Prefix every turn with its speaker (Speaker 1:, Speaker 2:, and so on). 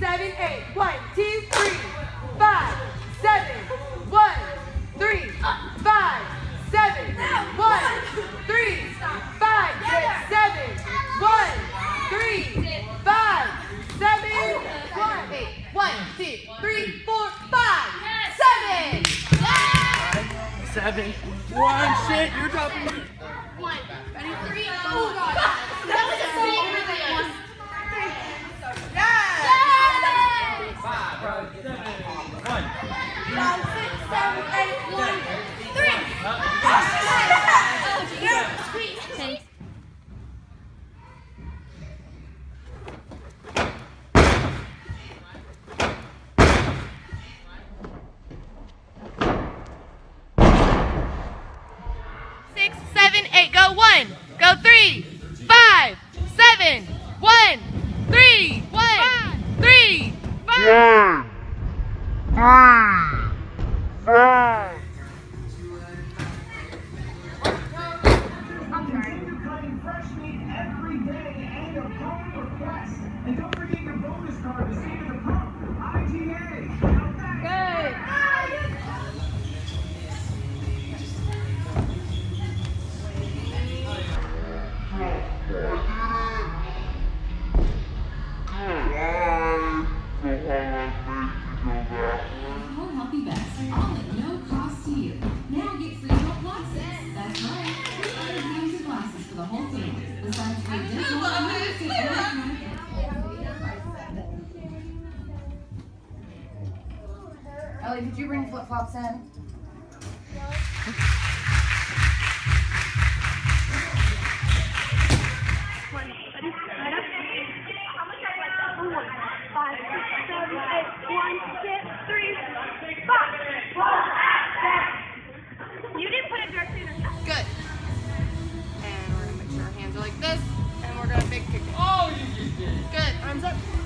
Speaker 1: seven, eight. One, two, three, five, seven, one, three, five, seven, one, three, five, six, seven, one, three, five, seven, one, eight. One, two, three, four, five, seven.
Speaker 2: Seven. One. Shit, you're dropping.
Speaker 3: One. Ready? Three. Oh, God. That was a sweet release. Five, six, seven, eight, one, three. Oh, dear. Sweet.
Speaker 1: Six, seven, eight. Go one.
Speaker 4: Cutting fresh meat every day and upon request. And don't forget your bonus card to see
Speaker 5: Ellie, did you bring flip flops in?
Speaker 3: Five, six, seven, eight, one, six, three, five. You didn't put it directly in.
Speaker 1: Good. And we're gonna make sure our hands are like this, and we're gonna big kick it. Oh, you did. Good. Arms up.